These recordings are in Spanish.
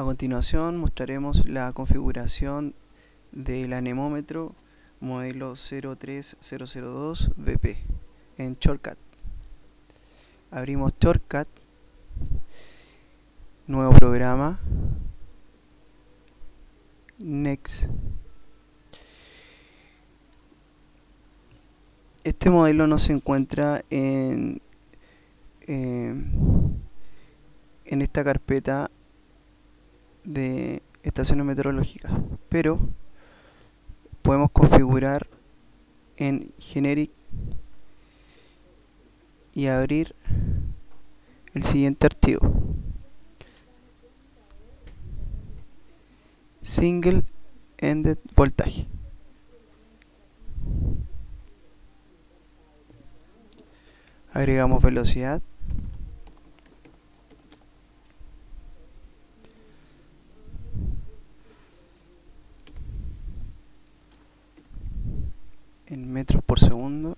A continuación mostraremos la configuración del anemómetro modelo 03002 BP en Shortcut. Abrimos Shortcut, nuevo programa, Next. Este modelo no se encuentra en, eh, en esta carpeta de estaciones meteorológicas, pero podemos configurar en Generic y abrir el siguiente archivo. Single ended voltage agregamos velocidad en metros por segundo.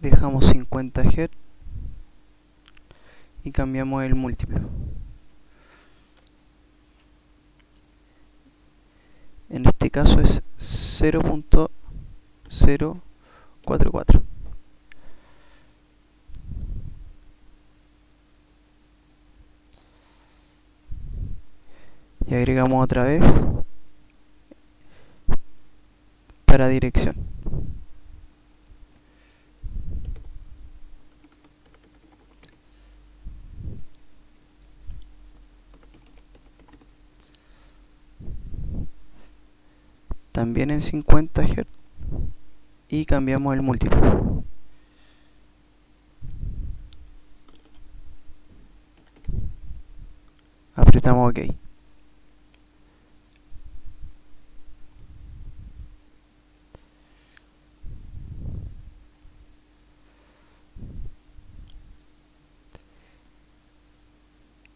Dejamos 50 Hz y cambiamos el múltiplo. En este caso es 0.044 y agregamos otra vez. Para dirección. También en 50 Hz. Y cambiamos el múltiplo apretamos ok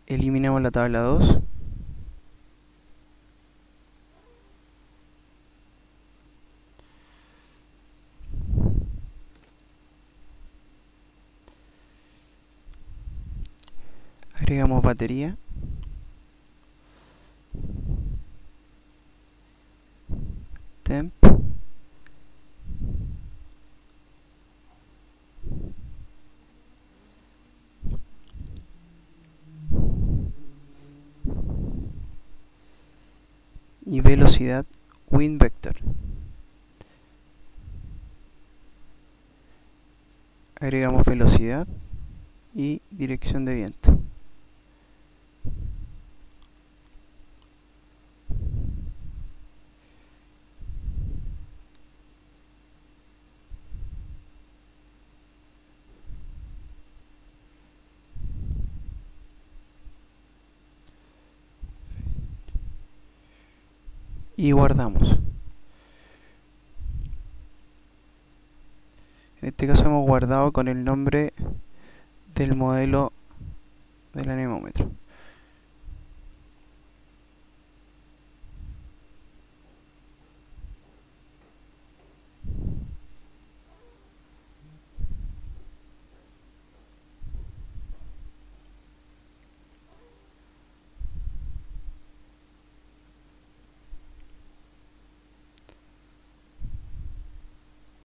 eliminamos la tabla 2 agregamos batería. Temp y velocidad wind vector. Agregamos velocidad y dirección de viento y guardamos. En este caso hemos guardado con el nombre del modelo del anemómetro.